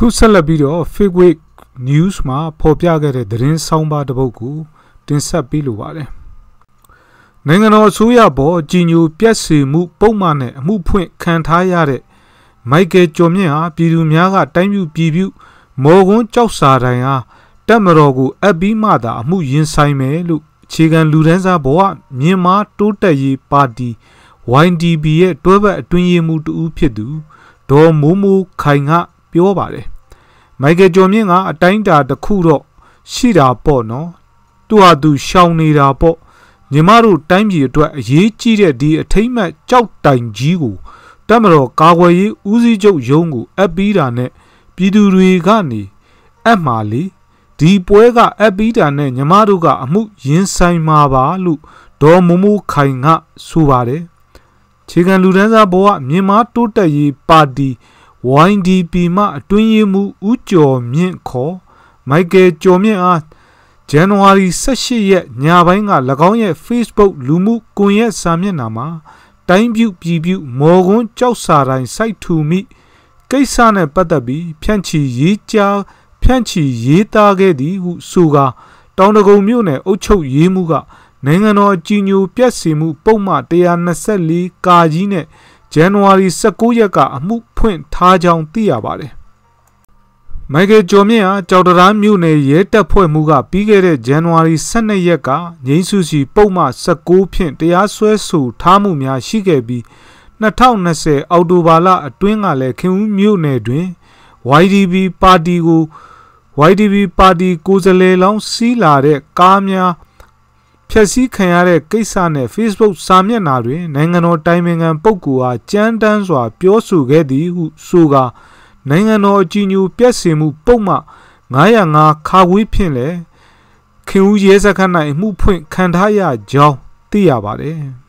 ခုဆက်လက်ပြီးတော့ Fake Week News မှာဖော်ပြခဲ့တဲ့သတင်းဆောင်းပါးတစ်ပုဒ်ကိုတင်ဆက်ပေးလိုပါတယ်နိုင်ငံတော်အစိုးရပေါ်ကြီးညိုပြက်စီမှုပုံမှန်နဲ့အမှုဖွင့်ခံထားရတဲ့မိုက်ကယ်ကျော်မြင့်ဟာပြည်သူများကတိုင်းပြပြည်ပြမော်ကွန်းကြောက်စာတိုင်ဟာတက်မတော်ကိုအပ်ပြီးမှသာအမှုရင်ဆိုင်မယ်လို့အခြေခံလူဒန်းစားဘဝမြန်မာတိုးတက်ရေးပါတီ YDB ရဲ့တွဲဘက်အတွင်းရေးမှူးတူဖြစ်သူဒေါ်မိုးမိုးခိုင်က ပြောပါတယ်မိုက်ကယ်ကျော်မြင့်ကအတိုင်းတာတစ်ခုတော့ရှိတာပေါ့နော်သူဟာသူရှောင်နေတာပေါ့ညီမတို့တိုင်းပြည်အတွက်အရေးကြီးတဲ့ဒီအထိမ့်မှတ်ကြောက်တိုင်ကြီးကိုတက်မတော်ကာကွယ်ရေးဦးစီးချုပ်ရုံးကိုအပ်ပြီးတာနဲ့ပြည်သူတွေကနေအပ်မှာလေဒီပွဲကအပ်ပြီးတာနဲ့ညီမတို့ကအမှုရင်ဆိုင်မှာပါလို့ဒေါ်မမိုးခိုင်ကဆိုပါတယ်ခြေခံလူဒန်းစားဘဝမြန်မာတိုးတက်ရေးပါတီ YDP မှအတွင်းရေးမှူးဦးကျော်မြင့်ခေါ်မိုက်ကယ်ကျော်မြင့်အားဇန်နဝါရီ18ရက်ညပိုင်းက၎င်းရဲ့ Facebook လူမှုကွန်ရက်စာမျက်နှာမှာတိုင်းပြုပြည်ပြုမော်ကွန်းကြောက်စာတိုင်းစိုက်ထူမိကိစ္စနဲ့ပတ်သက်ပြီးဖြန့်ချီရေးကြားဖြန့်ချီရေးသားခဲ့သည်ဟုဆိုကာတောင်တကုံမြို့နယ်အုပ်ချုပ်ရေးမှုကနိုင်ငံတော်အကြီးအကျယ်ပြက်စီမှုပုံမှန်124ကာကြီးနဲ့ ဇန်နဝါရီ19ရက်က အမှုဖွင့်ထားကြောင်းသိရပါတယ်။မိုက်ကယ်ကျော်မြင့်ဟာကြောက်တရားမြို့နယ်ရဲတပ်ဖွဲ့မှုကပြီးခဲ့တဲ့ဇန်နဝါရီ12ရက်ကငိမ့်စုစီပုံမှ19ဖြင့်တရားစွဲဆိုထားမှုများရှိခဲ့ပြီး2020အောက်တိုဘာလအတွင်းကလည်းခင်ဦးမြို့နယ်တွင် YDB ပါတီကို YDB ပါတီကိုယ်စားလှယ်လောင်းစီးလာတဲ့ကားများ ဖျက်ဆီးခံရတဲ့ကိစ္စနဲ့ Facebook စာမျက်နှာတွင်နိုင်ငံတော်တိုင်ပင်ခံပုဂ္ဂိုလ်အားကြမ်းတမ်းစွာ ပြောဆိုခဲ့သည်ဟုဆိုကာနိုင်ငံတော်အကြီးအကျယ်ပြည့်စုံမှုပုံမှ905ခါဝေးဖြင့်လည်းခင်ဦးရဲစခန်း၌အမှုဖွင့်ခံထားရကြောင်းသိရပါတယ်။